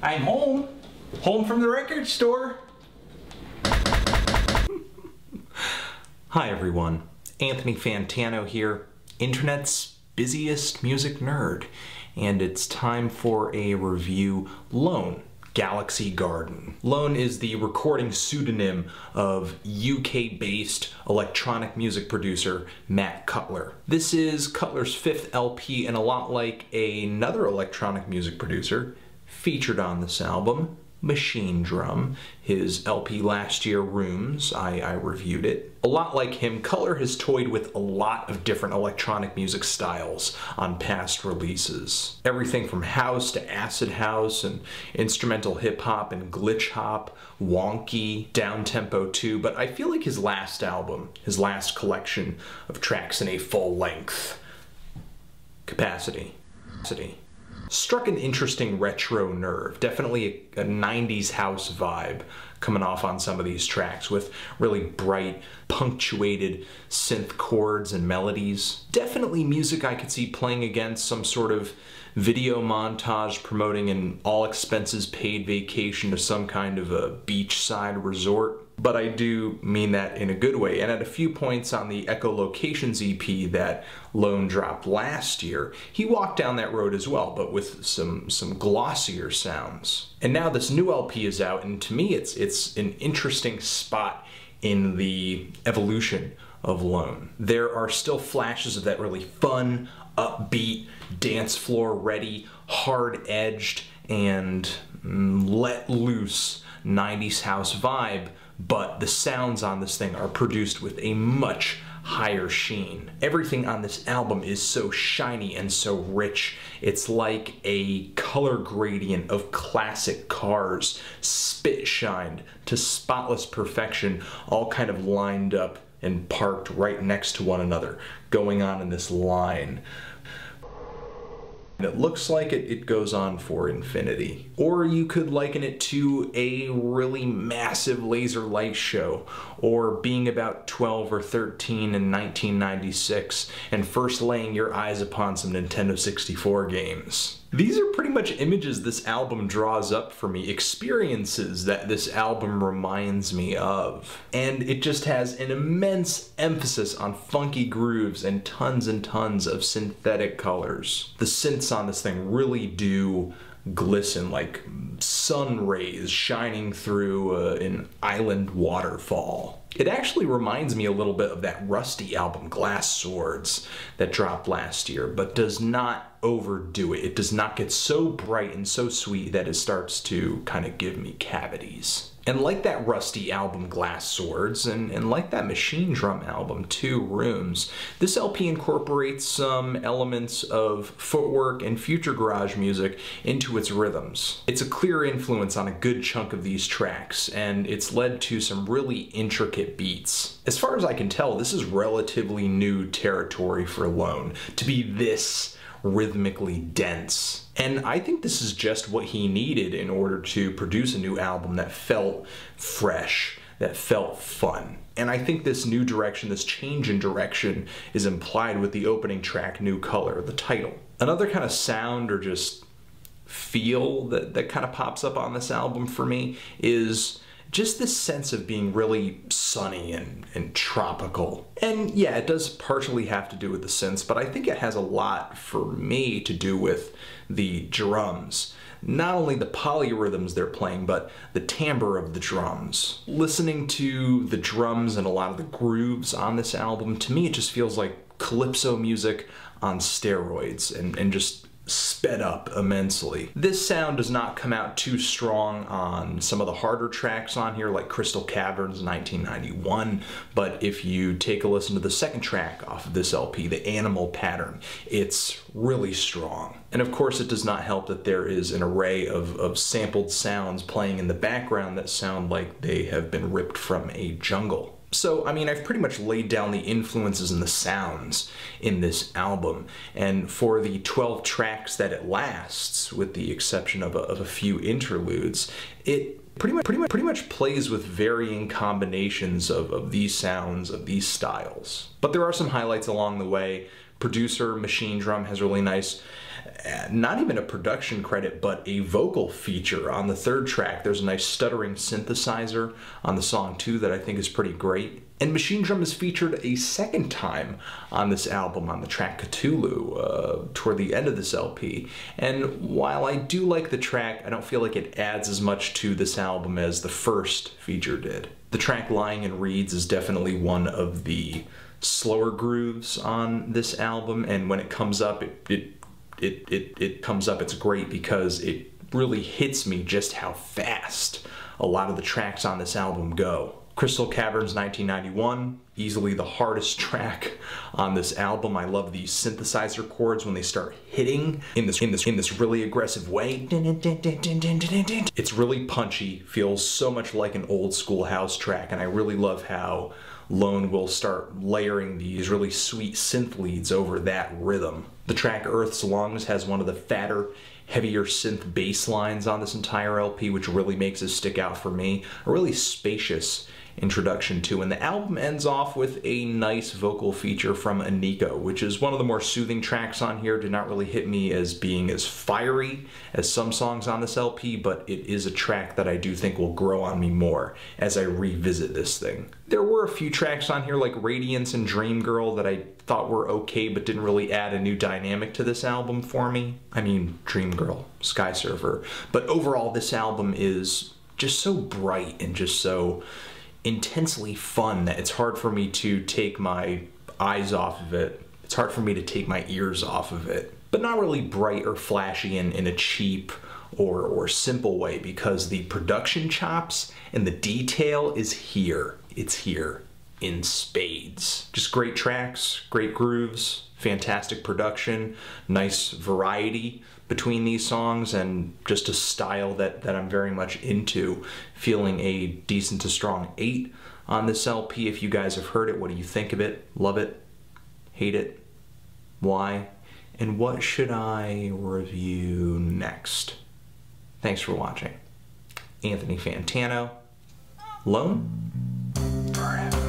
I'm home. Home from the record store. Hi everyone. Anthony Fantano here, internet's busiest music nerd, and it's time for a review Lone Galaxy Garden. Lone is the recording pseudonym of UK-based electronic music producer Matt Cutler. This is Cutler's fifth LP and a lot like another electronic music producer featured on this album, Machinedrum. His LP last year, Rooms, I, I, reviewed it. A lot like him, Cutler has toyed with a lot of different electronic music styles on past releases. Everything from house to acid house and instrumental hip hop and glitch hop, wonky, down tempo too, but I feel like his last album, his last collection of tracks in a full length capacity. capacity struck an interesting retro nerve. Definitely a, a, 90s house vibe coming off on some of these tracks with really bright, punctuated synth chords and melodies. Definitely music I could see playing against some sort of video montage promoting an all expenses paid vacation to some kind of a beachside resort but I do mean that in a good way. And at a few points on the Echolocations EP that Lone dropped last year, he walked down that road as well, but with some some glossier sounds. And now this new LP is out, and to me, it's it's an interesting spot in the evolution of Lone. There are still flashes of that really fun, upbeat, dance floor ready, hard edged, and mm, let loose 90s house vibe but the sounds on this thing are produced with a much higher sheen. Everything on this album is so shiny and so rich. It's like a color gradient of classic cars, spit shined to spotless perfection, all kind of lined up and parked right next to one another, going on in this line. It looks like it, it goes on for infinity. Or you could liken it to a really massive laser light show, or being about 12 or 13 in 1996 and first laying your eyes upon some Nintendo 64 games. These are pretty much images this album draws up for me, experiences that this album reminds me of. And it just has an immense emphasis on funky grooves and tons and tons of synthetic colors. The synths on this thing really do glisten like sun rays shining through uh, an island waterfall. It actually reminds me a little bit of that Rustie album, Glass Swords, that dropped last year, but does not overdo it. It does not get so bright and so sweet that it starts to kind of give me cavities. And like that Rustie album Glass Swords, and, and like that Machinedrum album Two Rooms, this LP incorporates some elements of footwork and future garage music into its rhythms. It's a clear influence on a good chunk of these tracks, and it's led to some really intricate beats. As far as I can tell, this is relatively new territory for Lone, to be this rhythmically dense. And I think this is just what he needed in order to produce a new album that felt fresh, that felt fun. And I think this new direction, this change in direction, is implied with the opening track, New Color, the title. Another kind of sound or just feel that, that kind of pops up on this album for me is just this sense of being really sunny and, and tropical. And yeah, it does partially have to do with the synths, but I think it has a lot for me to do with the drums. Not only the polyrhythms they're playing, but the timbre of the drums. Listening to the drums and a lot of the grooves on this album, to me it just feels like calypso music on steroids and, and just sped up immensely. This sound does not come out too strong on some of the harder tracks on here like Crystal Caverns 1991, but if you take a listen to the second track off of this LP, the Animal Pattern, it's really strong. And of course it does not help that there is an array of, of sampled sounds playing in the background that sound like they have been ripped from a jungle. So, I mean, I've pretty much laid down the influences and the sounds in this album. And for the 12 tracks that it lasts, with the exception of a, of a few interludes, it pretty much, pretty much, pretty much plays with varying combinations of, of these sounds, of these styles. But there are some highlights along the way Producer Machinedrum has really nice not even a production credit, but a vocal feature on the third track. There's a nice stuttering synthesizer on the song too that I think is pretty great. And Machinedrum is featured a second time on this album on the track Cthulhu uh, toward the end of this LP. And while I do like the track, I don't feel like it adds as much to this album as the first feature did. The track Lying in Reeds is definitely one of the slower grooves on this album, and when it comes up, it, it it, it, it comes up, it's great because it really hits me just how fast a lot of the tracks on this album go. Crystal Caverns 1991, easily the hardest track on this album. I love these synthesizer chords when they start hitting in this in this in this really aggressive way. It's really punchy, feels so much like an old school house track, and I really love how Lone will start layering these really sweet synth leads over that rhythm. The track Earth's Lungs has one of the fatter, heavier synth bass lines on this entire LP, which really makes it stick out for me. A really spacious introduction to. And the album ends off with a nice vocal feature from Anneka, which is one of the more soothing tracks on here. Did not really hit me as being as fiery as some songs on this LP, but it is a track that I do think will grow on me more as I revisit this thing. There were a few tracks on here like Radiance and Dream Girl that I thought were okay but didn't really add a new dynamic to this album for me. I mean, Dream Girl, Sky Surfer. But overall, this album is just so bright and just so intensely fun that it's hard for me to take my eyes off of it. It's hard for me to take my ears off of it. But not really bright or flashy in, in a cheap or, or simple way because the production chops and the detail is here. It's here in spades. Just great tracks, great grooves, fantastic production, nice variety between these songs, and just a style that, that I'm very much into. Feeling a decent to strong 8 on this LP. If you guys have heard it, what do you think of it? Love it? Hate it? Why? And what should I review next? Thanks for watching. Anthony Fantano, Lone Forever.